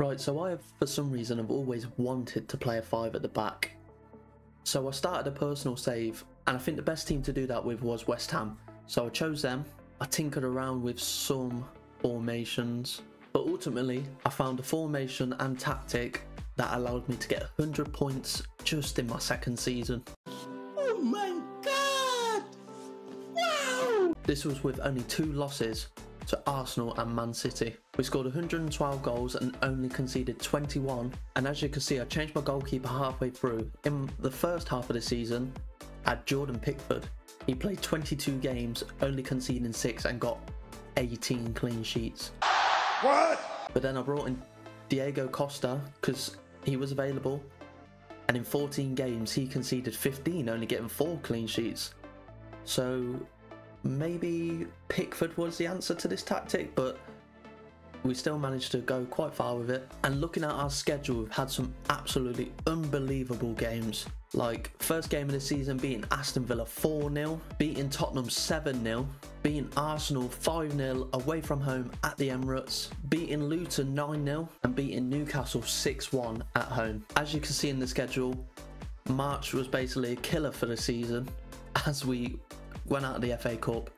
Right, so I have, for some reason, have always wanted to play a five at the back. So I started a personal save, and I think the best team to do that with was West Ham. So I chose them. I tinkered around with some formations, but ultimately I found a formation and tactic that allowed me to get 100 points just in my second season. Oh my god! Wow! This was with only two losses to Arsenal and Man City. We scored 112 goals and only conceded 21. And as you can see, I changed my goalkeeper halfway through. In the first half of the season, I had Jordan Pickford. He played 22 games, only conceding 6 and got 18 clean sheets. What? But then I brought in Diogo Costa because he was available. And in 14 games, he conceded 15, only getting 4 clean sheets. So maybe Pickford was the answer to this tactic, but we still managed to go quite far with it. And looking at our schedule, we've had some absolutely unbelievable games. Like, first game of the season beating Aston Villa 4 0, beating Tottenham 7 0, beating Arsenal 5 0 away from home at the Emirates, beating Luton 9 0, and beating Newcastle 6 1 at home. As you can see in the schedule, March was basically a killer for the season as we went out of the FA Cup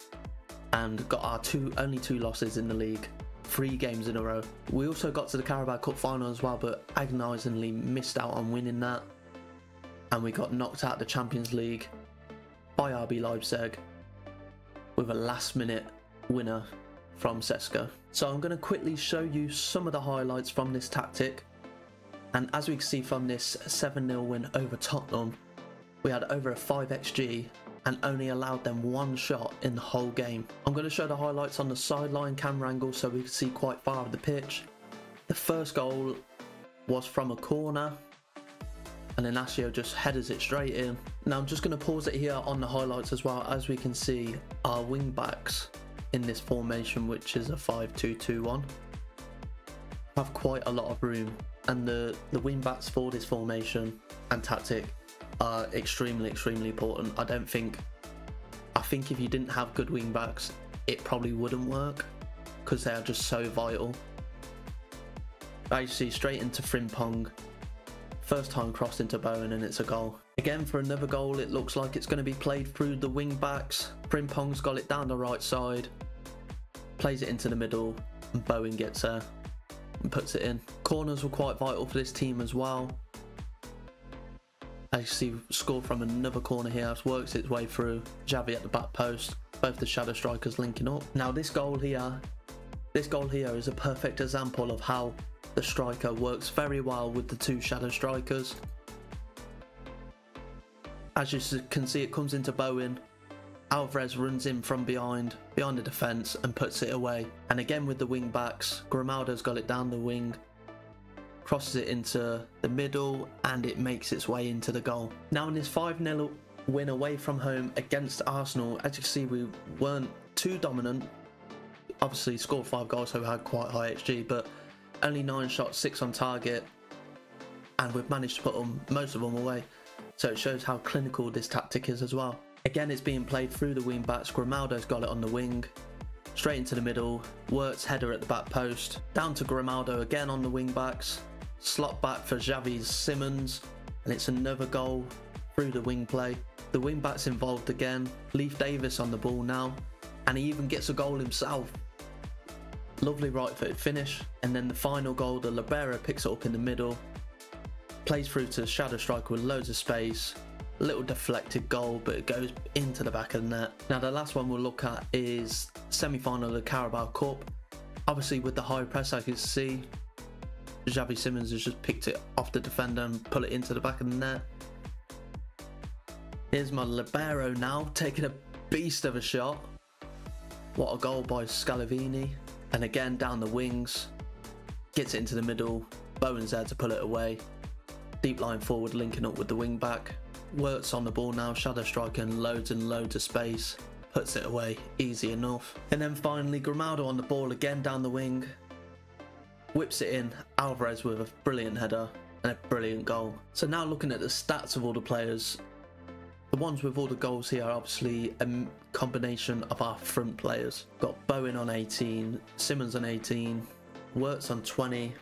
and got our two only two losses in the league three games in a row. We also got to the Carabao Cup final as well, but agonisingly missed out on winning that. And we got knocked out the Champions League by RB Leipzig with a last minute winner from Sesko. So I'm going to quickly show you some of the highlights from this tactic. And as we can see from this 7-0 win over Tottenham, we had over a 5xg and only allowed them one shot in the whole game. I'm going to show the highlights on the sideline camera angle so we can see quite far of the pitch. The first goal was from a corner and Inacio just headers it straight in. Now I'm just going to pause it here on the highlights as well as we can see our wing backs in this formation which is a 5-2-2-1 have quite a lot of room and the, the wing backs for this formation and tactic are extremely, extremely important. I don't think, I think if you didn't have good wing backs, it probably wouldn't work because they are just so vital. I see straight into Frimpong, first time crossed into Bowen and it's a goal. Again for another goal, it looks like it's going to be played through the wing backs. Frimpong's got it down the right side, plays it into the middle, and Bowen gets there and puts it in. Corners were quite vital for this team as well. You see, score from another corner here, works its way through. Xavi at the back post, both the shadow strikers linking up. Now this goal here, this goal here is a perfect example of how the striker works very well with the two shadow strikers. As you can see, it comes into Bowen. Alvarez runs in from behind, behind the defence and puts it away. And again with the wing backs, Grimaldo's got it down the wing, crosses it into the middle and it makes its way into the goal. Now in this 5-0 win away from home against Arsenal, as you can see we weren't too dominant. Obviously scored 5 goals so we had quite high XG but only 9 shots, 6 on target and we've managed to put them, most of them away. So it shows how clinical this tactic is as well. Again, it's being played through the wing backs. Grimaldo's got it on the wing. Straight into the middle. Wirtz header at the back post. Down to Grimaldo again on the wing backs. Slot back for Xavi's Simons, And it's another goal through the wing play. The wing backs involved again. Leif Davis on the ball now. And he even gets a goal himself. Lovely right footed finish. And then the final goal, the Libero picks it up in the middle. Plays through to Shadow Striker with loads of space little deflected goal, but it goes into the back of the net. Now, the last one we'll look at is semi final of the Carabao Cup. Obviously, with the high press, I can see Xavi Simons has just picked it off the defender and put it into the back of the net. Here's my Libero now, taking a beast of a shot. What a goal by Scalvini. And again, down the wings, gets it into the middle. Bowen's there to pull it away. Deep lying forward, linking up with the wing back. Wirtz on the ball now, shadow striking loads and loads of space. Puts it away, easy enough. And then finally, Grimaldo on the ball again down the wing. Whips it in, Alvarez with a brilliant header and a brilliant goal. So now looking at the stats of all the players, the ones with all the goals here are obviously a combination of our front players. Got Bowen on 18, Simons on 18, Wirtz on 20,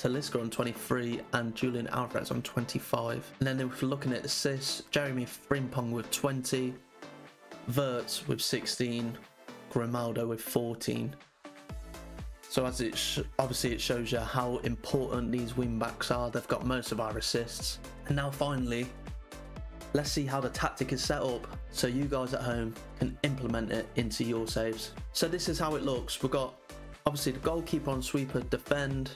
Talisca on 23, and Julian Alvarez on 25. And then if we're looking at assists, Jeremy Frimpong with 20, Wirtz with 16, Grimaldo with 14. So as it obviously it shows you how important these wing backs are. They've got most of our assists. And now finally, let's see how the tactic is set up so you guys at home can implement it into your saves. So this is how it looks. We've got obviously the goalkeeper on sweeper defend.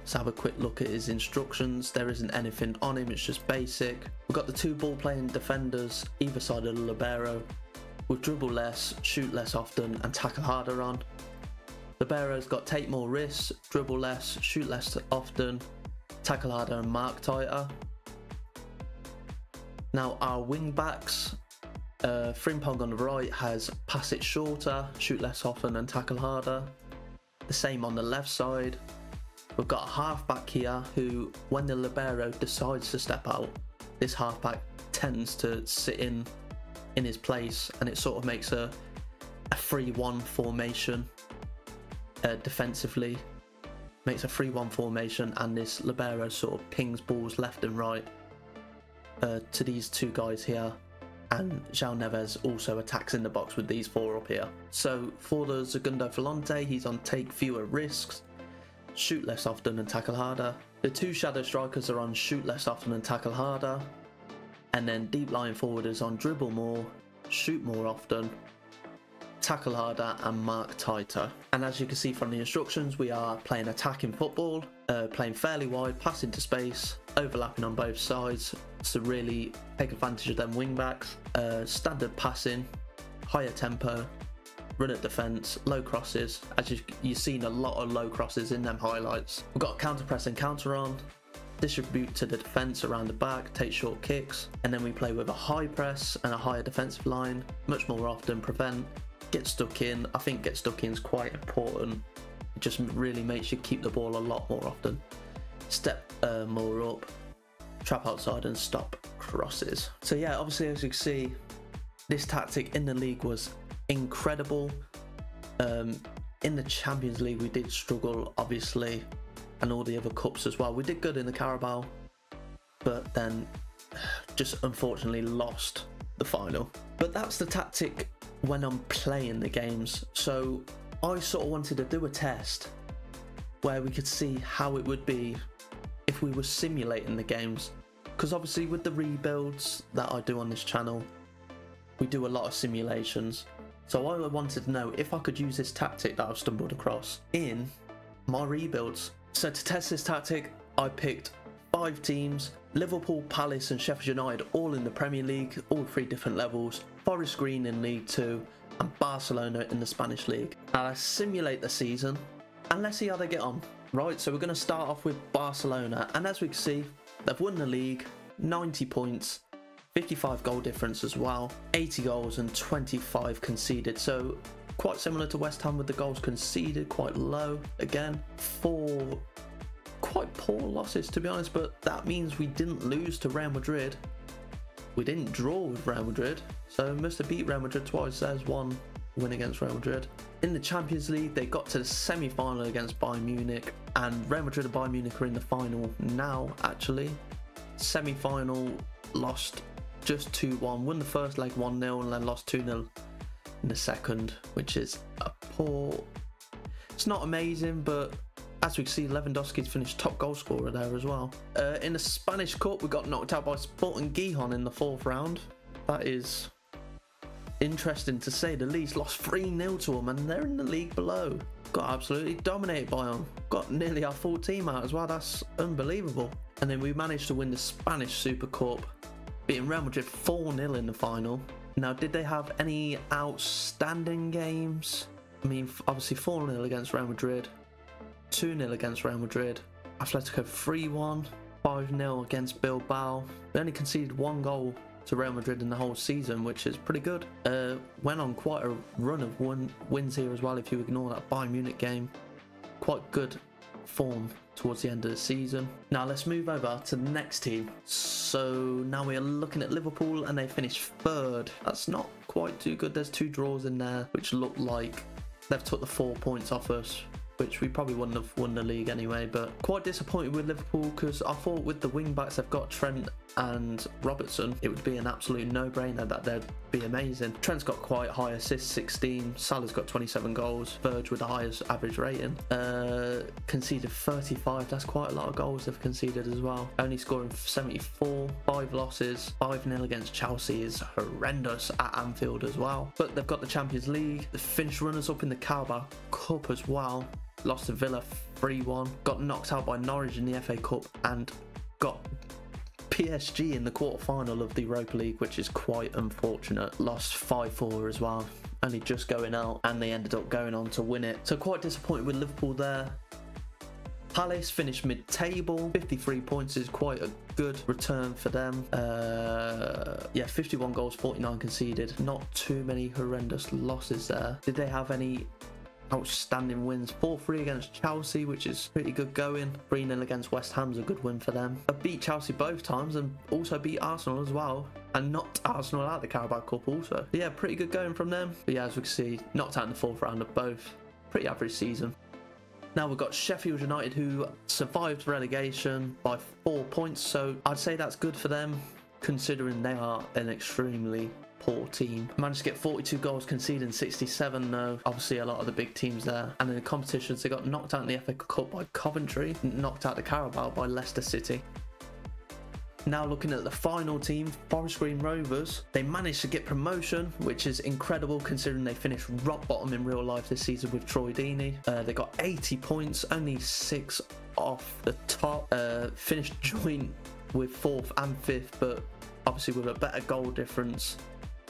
Let's have a quick look at his instructions. There isn't anything on him, it's just basic. We've got the two ball playing defenders either side of the libero with dribble less, shoot less often, and tackle harder on. Libero's got take more risks, dribble less, shoot less often, tackle harder, and mark tighter. Now our wing backs, uh, Frimpong on the right has pass it shorter, shoot less often, and tackle harder. The same on the left side. We've got a halfback here who, when the libero decides to step out, this halfback tends to sit in in his place, and it sort of makes a a 3-1 formation uh, defensively. Makes a 3-1 formation, and this libero sort of pings balls left and right uh, to these two guys here. And João Neves also attacks in the box with these four up here. So for the Segundo Volante, he's on take fewer risks, shoot less often and tackle harder. The two shadow strikers are on shoot less often and tackle harder. And then deep lying forwarders on dribble more, shoot more often, tackle harder and mark tighter. And as you can see from the instructions, we are playing attacking football, uh, playing fairly wide, passing to space, overlapping on both sides to really take advantage of them wing backs. Uh, standard passing, higher tempo, run at defence, low crosses. As you, you've seen a lot of low crosses in them highlights. We've got counter press and counter on, distribute to the defence around the back, take short kicks, and then we play with a high press and a higher defensive line, much more often prevent, get stuck in. I think get stuck in is quite important. It just really makes you keep the ball a lot more often. Step uh, more up, trap outside and stop crosses. So yeah, obviously as you can see, this tactic in the league was incredible. Um, in the Champions League, we did struggle, obviously, and all the other cups as well. We did good in the Carabao, but then just unfortunately lost the final. But that's the tactic when I'm playing the games. So I sort of wanted to do a test where we could see how it would be if we were simulating the games. Because obviously, with the rebuilds that I do on this channel, we do a lot of simulations. So I wanted to know if I could use this tactic that I've stumbled across in my rebuilds. So to test this tactic, I picked five teams Liverpool, Palace, and Sheffield United all in the Premier League, all three different levels, Forest Green in League Two, and Barcelona in the Spanish League. Now let's simulate the season and let's see how they get on. Right, so we're going to start off with Barcelona, and as we can see, they've won the league, 90 points, 55 goal difference as well, 80 goals and 25 conceded. So quite similar to West Ham with the goals conceded, quite low again. Four quite poor losses to be honest, but that means we didn't lose to Real Madrid. We didn't draw with Real Madrid, so must have beat Real Madrid twice. There's one win against Real Madrid. In the Champions League, they got to the semi-final against Bayern Munich, and Real Madrid and Bayern Munich are in the final now. Actually, semi-final lost just 2-1. Won the first leg 1-0 and then lost 2-0 in the second, which is a poor. It's not amazing, but as we can see, Lewandowski's finished top goal scorer there as well. Uh, in the Spanish Cup, we got knocked out by Sporting Gijon in the fourth round. That is interesting to say the least. Lost 3 0 to them, and they're in the league below. Got absolutely dominated by them. Got nearly our full team out as well. That's unbelievable. And then we managed to win the Spanish Super Cup, beating Real Madrid 4 0 in the final. Now, did they have any outstanding games? I mean, obviously 4 0 against Real Madrid. 2 0 against Real Madrid. Atletico 3 1, 5 0 against Bilbao. They only conceded one goal to Real Madrid in the whole season, which is pretty good. Uh, went on quite a run of one wins here as well, if you ignore that Bayern Munich game. Quite good form towards the end of the season. Now let's move over to the next team. So now we are looking at Liverpool and they finished third. That's not quite too good. There's two draws in there, which look like they've took the four points off us which we probably wouldn't have won the league anyway. But quite disappointed with Liverpool because I thought with the wing backs they've got Trent and Robertson, it would be an absolute no-brainer that they'd be amazing. Trent's got quite high assists, 16. Salah's got 27 goals. Verge with the highest average rating. Uh, conceded 35. That's quite a lot of goals they've conceded as well. Only scoring 74. Five losses. 5-0 against Chelsea is horrendous at Anfield as well. But they've got the Champions League. The finished runners-up in the Carabao Cup as well. Lost to Villa 3-1. Got knocked out by Norwich in the FA Cup and got PSG in the quarter-final of the Europa League, which is quite unfortunate. Lost 5-4 as well, only just going out, and they ended up going on to win it. So quite disappointed with Liverpool there. Palace finished mid-table, 53 points is quite a good return for them. Uh, yeah, 51 goals, 49 conceded. Not too many horrendous losses there. Did they have any outstanding wins. 4-3 against Chelsea, which is pretty good going. 3-0 against West Ham's a good win for them. They beat Chelsea both times and also beat Arsenal as well. And knocked Arsenal out of the Carabao Cup also. But yeah, pretty good going from them. But yeah, as we can see, knocked out in the fourth round of both. Pretty average season. Now we've got Sheffield United who survived relegation by four points. So I'd say that's good for them considering they are an extremely poor team. Managed to get 42 goals conceding 67 though. Obviously a lot of the big teams there. And in the competitions they got knocked out in the FA Cup by Coventry, knocked out the Carabao by Leicester City. Now looking at the final team, Forest Green Rovers, they managed to get promotion, which is incredible considering they finished rock bottom in real life this season with Troy Deeney. Uh, they got 80 points, only six off the top. Uh, finished joint with fourth and fifth, but obviously with a better goal difference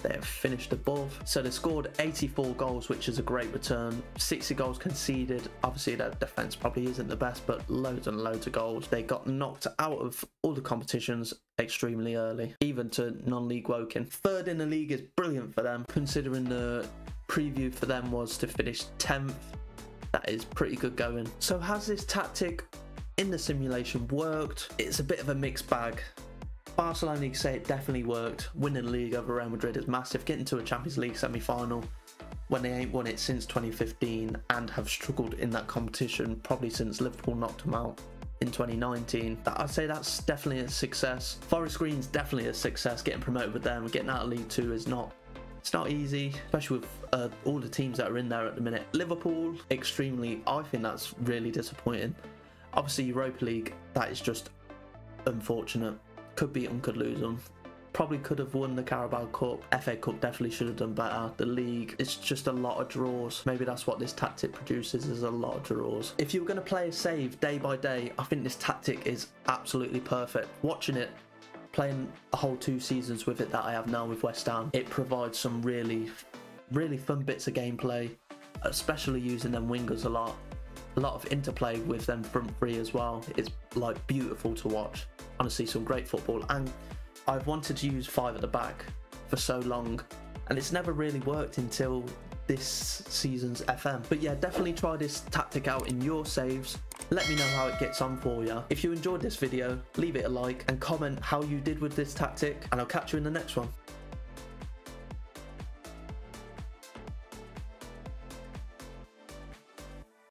they have finished above. So they scored 84 goals, which is a great return. 60 goals conceded. Obviously, their defense probably isn't the best, but loads and loads of goals. They got knocked out of all the competitions extremely early, even to non-league Woking. Third in the league is brilliant for them, considering the preview for them was to finish 10th. That is pretty good going. So has this tactic in the simulation worked? It's a bit of a mixed bag. Barcelona, you say it definitely worked. Winning the league over Real Madrid is massive. Getting to a Champions League semi final when they ain't won it since 2015 and have struggled in that competition probably since Liverpool knocked them out in 2019. I'd say that's definitely a success. Forest Green's definitely a success. Getting promoted with them, getting out of League Two is not it's not easy, especially with uh, all the teams that are in there at the minute. Liverpool, extremely, I think that's really disappointing. Obviously, Europa League, that is just unfortunate could beat them, could lose them. Probably could have won the Carabao Cup. FA Cup definitely should have done better. The league, it's just a lot of draws. Maybe that's what this tactic produces is a lot of draws. If you were going to play a save day by day, I think this tactic is absolutely perfect. Watching it, playing a whole two seasons with it that I have now with West Ham, it provides some really, really fun bits of gameplay, especially using them wingers a lot. A lot of interplay with them front three as well. It's like beautiful to watch honestly some great football. And I've wanted to use five at the back for so long, and it's never really worked until this season's FM. But yeah, definitely try this tactic out in your saves. Let me know how it gets on for you. If you enjoyed this video, leave it a like and comment how you did with this tactic, and I'll catch you in the next one.